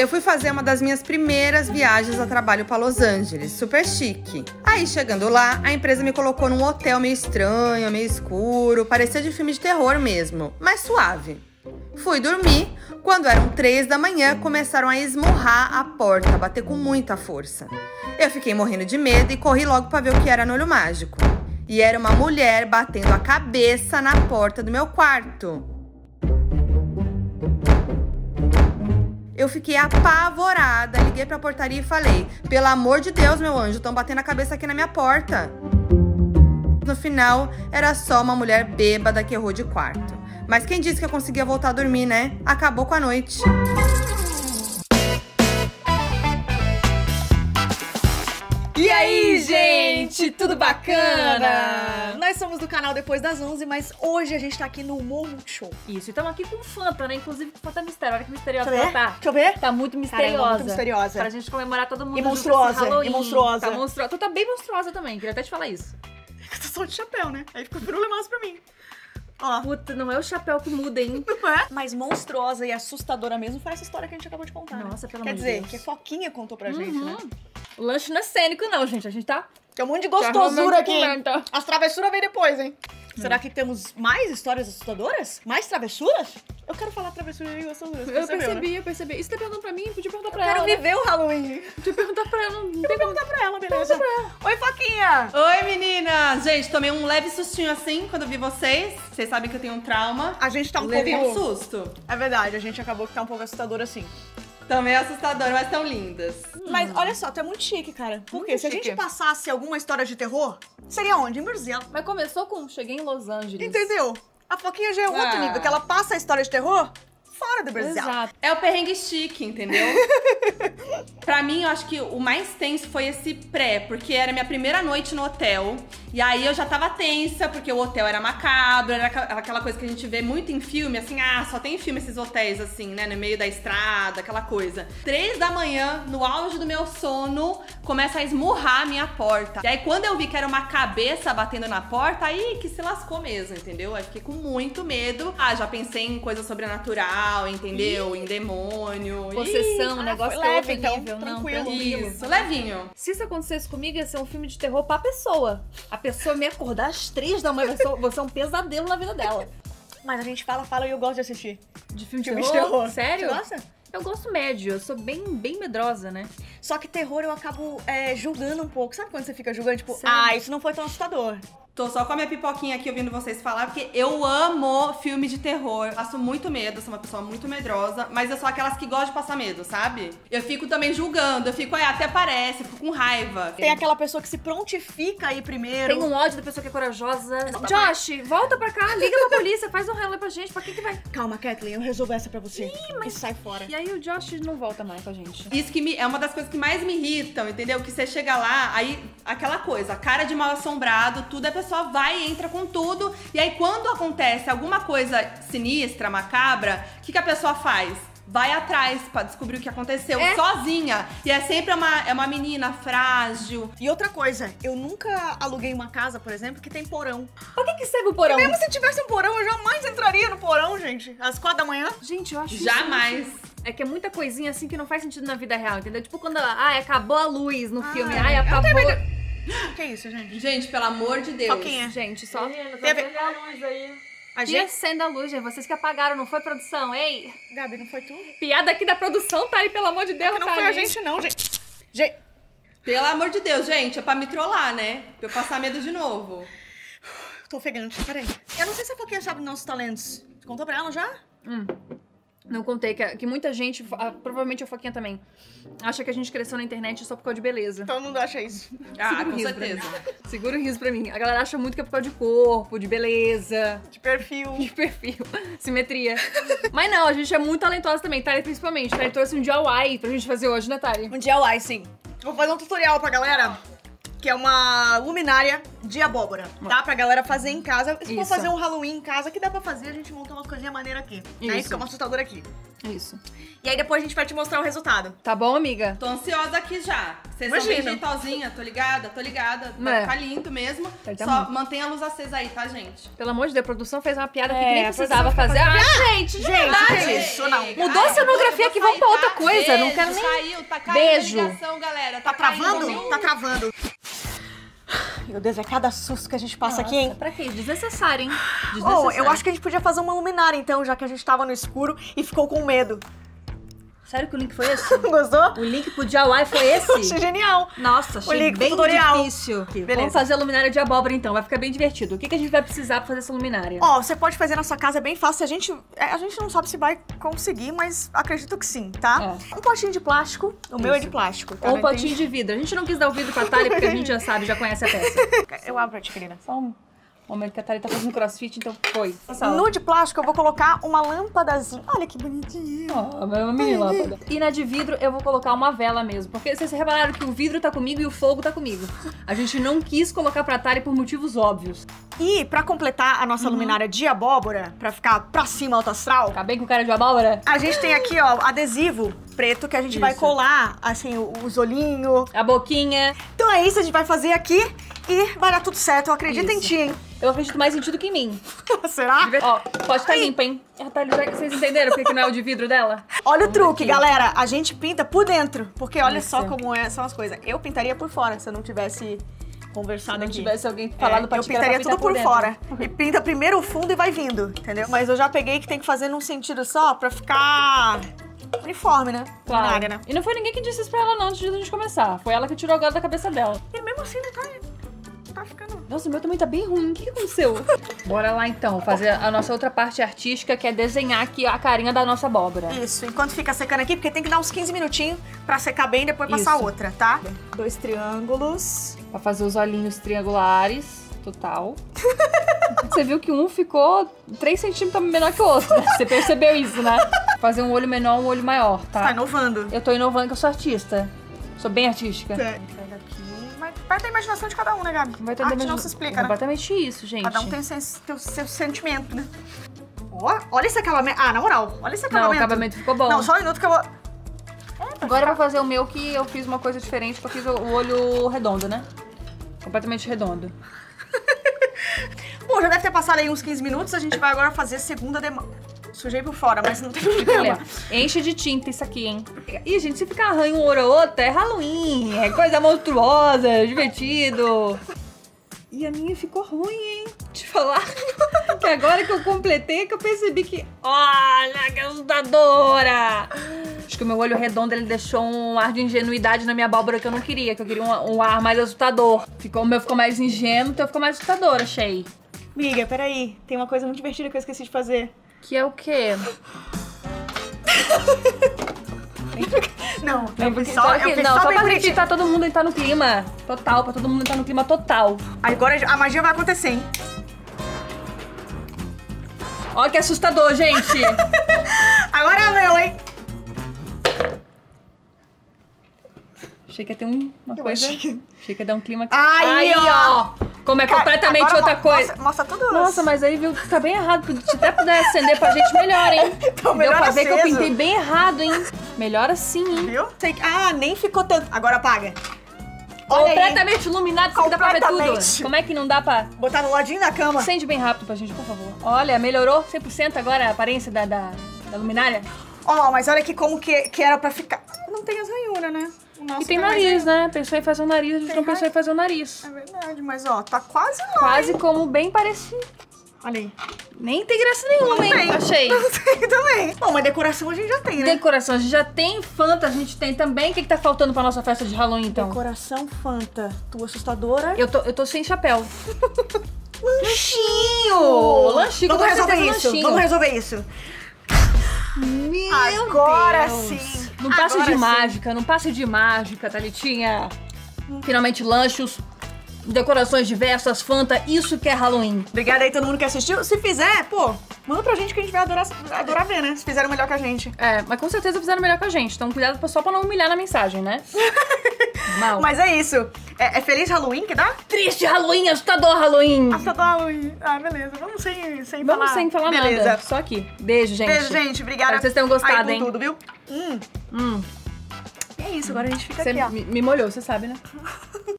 Eu fui fazer uma das minhas primeiras viagens a trabalho para Los Angeles, super chique. Aí, chegando lá, a empresa me colocou num hotel meio estranho, meio escuro, parecia de filme de terror mesmo, mas suave. Fui dormir. Quando eram três da manhã, começaram a esmurrar a porta, a bater com muita força. Eu fiquei morrendo de medo e corri logo para ver o que era no olho mágico. E era uma mulher batendo a cabeça na porta do meu quarto. Eu fiquei apavorada, liguei pra portaria e falei: Pelo amor de Deus, meu anjo, estão batendo a cabeça aqui na minha porta. No final, era só uma mulher bêbada que errou de quarto. Mas quem disse que eu conseguia voltar a dormir, né? Acabou com a noite. E aí, gente, tudo bacana? Nós somos do canal Depois das 11, mas hoje a gente tá aqui no Humor Multishow. Isso, e estamos aqui com Fanta, né? Inclusive com Fanta Mistério. Olha que misteriosa Deixa eu ela ver? tá. Deixa eu ver. Tá muito misteriosa. Caramba, muito misteriosa. Pra gente comemorar todo mundo E monstruosa, Halloween. e monstruosa. Tá monstruosa. Tu tá bem monstruosa também, queria até te falar isso. Eu tô só de chapéu, né? Aí ficou problemaço pra mim. Ó. Puta, não é o chapéu que muda, hein? Não é? Mas monstruosa e assustadora mesmo foi essa história que a gente acabou de contar. né? Nossa, pelo Quer amor de dizer, Deus. que a Foquinha contou pra gente, né? O lanche não é cênico, não, gente. A gente tá. Tem um monte de tá gostosura aqui. comendo, tá? As travessuras vêm depois, hein? Será que temos mais histórias assustadoras? Mais travessuras? Eu quero falar travessuras e gostosuras. Eu percebeu, né? percebi, eu percebi. E você tá perguntando pra mim? Podia perguntar Eu pra quero ela. né? viver o Halloween. Podia perguntar pra ela. Não tem Vou perguntar pra ela, beleza? Oi, Foquinha! Oi, meninas! Gente, tomei um leve sustinho assim quando eu vi vocês. Vocês sabem que eu tenho um trauma. A gente tá um Levei um pouco... susto. É verdade, a gente acabou que tá um pouco assustador assim. Também assustador, mas tão lindas. Mas olha só, tu é muito chique, cara. Por quê? Muito Se a chique. gente passasse alguma história de terror, seria onde? Em Brazil. Mas começou com cheguei em Los Angeles. Entendeu? A Foquinha já é outro Ah. nível, que ela passa a história de terror fora do Brasil. Exato. É o perrengue chique, entendeu? pra mim, eu acho que o mais tenso foi esse pré, porque era minha primeira noite no hotel. E aí eu já tava tensa, porque o hotel era macabro, era aquela coisa que a gente vê muito em filme, assim, ah, só tem em filme esses hotéis, assim, né, no meio da estrada, aquela coisa. Três da manhã, no auge do meu sono, começa a esmurrar a minha porta. E aí quando eu vi que era uma cabeça batendo na porta, aí que se lascou mesmo, entendeu? Aí fiquei com muito medo. Ah, já pensei em coisa sobrenatural, entendeu? Em demônio. Ih, Possessão, Ah, negócio é leve, então, nível. Não, tranquilo. tranquilo. Isso, levinho. Se isso acontecesse comigo, ia ser um filme de terror pra pessoa. A pessoa me acordar às três da manhã vai ser um pesadelo na vida dela. Mas a gente fala, fala e eu gosto de assistir. De filme de Filme terror? de terror. Sério? Você gosta? Eu gosto médio, eu sou bem, bem medrosa, né? Só que terror eu acabo é, julgando um pouco. Sabe quando você fica julgando, tipo, Sério? ah, isso não foi tão assustador? Tô só com a minha pipoquinha aqui ouvindo vocês falar, porque eu amo filme de terror. Eu passo muito medo, sou uma pessoa muito medrosa, mas eu sou aquelas que gostam de passar medo, sabe? Eu fico também julgando, eu fico, é, até parece, fico com raiva. Tem aquela pessoa que se prontifica aí primeiro. Tem um ódio da pessoa que é corajosa. Josh, volta pra cá, liga pra polícia, faz um relé pra gente. Pra quem que vai? Calma, Kathleen, eu resolvo essa pra você. E sai fora. E aí o Josh não volta mais com a gente. Isso que me- é uma das coisas que mais me irritam, entendeu? Que você chega lá, aí aquela coisa, cara de mal assombrado, tudo, a pessoa vai e entra com tudo. E aí quando acontece alguma coisa sinistra, macabra, o que, que a pessoa faz? Vai atrás pra descobrir o que aconteceu É. sozinha. E é sempre uma, é uma menina frágil. E outra coisa, eu nunca aluguei uma casa, por exemplo, que tem porão. Pra que que serve o porão? Mesmo se tivesse um porão, eu jamais entraria no porão, gente. Às quatro da manhã. Gente, eu acho isso Jamais. É que é muita coisinha assim que não faz sentido na vida real, entendeu? Tipo quando, ai, acabou a luz no filme, ai, eu acabou... também- Que isso, gente? Gente, pelo amor de Deus. Foquinha. Gente, só... Teve- a luz aí. A E gente... acenda a luz, gente. Vocês que apagaram, não foi produção, ei? Gabi, não foi tu? Piada aqui da produção, tá aí, pelo amor de Deus, Não tá foi a gente, não, gente. Gente, Pelo amor de Deus, gente, é pra me trollar, né? Pra eu passar medo de novo. tô ofegante. Peraí. Eu não sei se a Foquinha sabe dos nossos talentos. Contou pra ela já? Não contei, que, que muita gente, ah, provavelmente a Foquinha também, acha que a gente cresceu na internet só por causa de beleza. Todo mundo acha isso. Ah, Segura com certeza. Segura o riso pra mim. A galera acha muito que é por causa de corpo, de beleza, De perfil. de perfil, simetria. Mas não, a gente é muito talentosa também. Tari principalmente. Tari trouxe um DIY pra gente fazer hoje, né, Tari? Um DIY, sim. Vou fazer um tutorial pra galera, que é uma luminária de abóbora, tá? Pra galera fazer em casa. Se for Isso. fazer um Halloween em casa, que dá pra fazer, a gente monta uma coisinha maneira aqui. Aí Isso. fica uma assustadora aqui. Isso. E aí depois a gente vai te mostrar o resultado. Tá bom, amiga? Tô ansiosa aqui já. Vocês são bem Imagina. jeitosinha, tô ligada, tô ligada. Vai É. ficar lindo mesmo. Tá, tá Só bom. mantenha a luz acesa aí, tá, gente? Pelo amor de Deus, a produção fez uma piada aqui É, que nem a precisava produção fazer. Ah, gente, de Gente, verdade. que isso, não. Mudou a cenografia aqui, vamos pra outra coisa, não quero nem- Caiu, tá caindo Beijo. a ligação, galera. Tá caindo, travando? viu? Tá travando. Meu Deus, é cada susto que a gente passa aqui, hein? Pra quê? Desnecessário, hein? Oh, Desnecessário. eu acho que a gente podia fazer uma luminária então, já que a gente tava no escuro e ficou com medo. Sério que o link foi esse? Gostou? o link pro DIY foi esse? Achei genial. Nossa, achei link pro bem tutorial. difícil. Beleza. Vamos fazer a luminária de abóbora então, vai ficar bem divertido. O que, que a gente vai precisar pra fazer essa luminária? Ó, você pode fazer na sua casa, é bem fácil. A gente, é, a gente não sabe se vai conseguir, mas acredito que sim, tá? Um potinho de plástico. O meu é de Isso. plástico. tá? Ou um potinho de vidro. A gente não quis dar o vidro pra Thalia porque a gente já sabe, já conhece a peça. Eu abro pra ti, querida. Só um momento que a Thalia tá fazendo crossfit, então foi. No de plástico, eu vou colocar uma lâmpadazinha. Olha que bonitinho. Ó, uma mini lâmpada. E na de vidro eu vou colocar uma vela mesmo. Porque vocês repararam que o vidro tá comigo e o fogo tá comigo. A gente não quis colocar pra Thalia por motivos óbvios. E pra completar a nossa Uhum. luminária de abóbora, pra ficar pra cima alto astral, Ficar bem com cara de abóbora? a gente tem aqui, ó, adesivo preto que a gente vai Isso. colar, assim, o- os olhinhos. A boquinha. Então é isso, a gente vai fazer aqui e vai dar tudo certo. Eu acredito em Isso. ti, hein? Eu acredito mais em ti do que em mim. Será? Ó, pode estar limpa, hein? A Thalia, já- vocês entenderam porque que não é o de vidro dela? Olha o truque, aqui. galera. A gente pinta por dentro. Porque olha Isso. só como é, são as coisas. Eu pintaria por fora se eu não tivesse conversado Se não aqui. tivesse alguém É, falado pra eu que pra pintaria tudo por, dentro. fora. E pinta primeiro o fundo e vai vindo, entendeu? Mas eu já peguei que tem que fazer num sentido só pra ficar uniforme, né? Claro. Né? E não foi ninguém que disse isso pra ela não antes de a gente começar. Foi ela que tirou agora da cabeça dela. E mesmo assim, não tá, tá ficando... Nossa, o meu também tá bem ruim. O que, que aconteceu? Bora lá então, fazer a nossa outra parte artística, que é desenhar aqui a carinha da nossa abóbora. Isso, enquanto fica secando aqui, porque tem que dar uns 15 minutinhos pra secar bem e depois passar Isso. outra, tá? Dois triângulos. Pra fazer os olhinhos triangulares, total. Você viu que um ficou 3 centímetros menor que o outro. né? Você percebeu isso, né? Fazer um olho menor, um olho maior, tá? Tá inovando. Eu tô inovando que eu sou artista. Sou bem artística. Pega aqui. Mas vai da imaginação de cada um, né, Gabi? Vai ter Arte imagina- não se explica, né? Completamente isso, gente. Cada um tem seu, seu, seu sentimento, né? Ó, olha esse acabamento. Ah, na moral, olha esse Não, acabamento. o acabamento ficou bom. Não, só um minuto que eu vou... Agora eu vou fazer o meu que eu fiz uma coisa diferente, que eu fiz o o olho redondo, né? Completamente redondo. Bom, já deve ter passado aí uns 15 minutos, a gente vai agora fazer a segunda demanda. Sujei por fora, mas não tem problema. enche de tinta isso aqui, hein? Ih, gente, se ficar arranho um ouro ou outro, é Halloween, é coisa monstruosa, divertido. E a minha ficou ruim, hein? Te falar que agora que eu completei que eu percebi que... Olha, que assustadora! Acho que o meu olho redondo, ele deixou um ar de ingenuidade na minha abóbora que eu não queria, que eu queria um, um ar mais assustador. Ficou, o meu ficou mais ingênuo, o teu ficou mais assustador, achei. Miga, peraí. Tem uma coisa muito divertida que eu esqueci de fazer. Que é o quê? Não, Não, eu fiz só, eu fiz não, só só pra gente tá todo mundo entrar no clima total, pra todo mundo entrar no clima total. Agora a magia vai acontecer, hein? Olha que assustador, gente! Agora é meu, hein? Achei que ia ter um- uma Eu coisa. achei que- Achei que ia dar um clima aqui. Aí, ó. Como é Cara, completamente outra mo- coisa. Mostra, mostra tudo. Nossa, mas aí, viu, tá bem errado. Se até puder acender pra gente, melhor, hein? Então, Deu melhor pra ver que eu pintei bem errado, hein? Melhor assim, hein? Viu? Sei que- Ah, nem ficou tanto. Agora apaga. Olha aí. Completamente iluminado, isso aqui dá pra ver tudo. Completamente. Como é que não dá pra... Botar no ladinho da cama. Acende bem rápido pra gente, por favor. Olha, melhorou 100% agora a aparência da, da, da luminária. Ó, mas olha aqui como que, que era pra ficar. Não tem as ranhuras, né? O E tem nariz, ranhura. né? Pensou em fazer um nariz, a gente Tem não pensou em fazer um nariz. É verdade, mas ó, tá quase lá. Quase como bem parecido. Olha aí. Nem tem graça nenhuma, hein? Tem. Achei. Não tem também. Bom, mas decoração a gente já tem, né? Decoração, a gente já tem Fanta, a gente tem também. O que, que tá faltando pra nossa festa de Halloween, então? Decoração Fanta. Tu assustadora. Eu tô, eu tô sem chapéu. Lanchinho! Lanchinho, Vamos com resolver isso. lanchinho. Vamos resolver isso. Meu Agora Deus. sim. Não passe Agora de sim. mágica, não passe de mágica, Thalitinha. Finalmente lanchos, decorações diversas, Fanta, isso que é Halloween. Obrigada aí todo mundo que assistiu. Se fizer, pô, manda pra gente que a gente vai adorar, adorar ver, né? Se fizeram melhor que a gente. É, mas com certeza fizeram melhor que a gente. Então cuidado só pra não humilhar na mensagem, né? Mal. Mas é isso. É, é feliz Halloween que dá? Triste Halloween, assustador Halloween. Assustador Halloween. Ah, beleza. Vamos sem, sem Vamos falar. Vamos sem falar beleza. nada. Só aqui. Beijo, gente. Beijo, gente. Obrigada. Espero que vocês tenham gostado, aí, hein? tudo, viu? Hum. Hum. E é isso, agora a gente fica você aqui, ó. Me, me molhou, você sabe, né?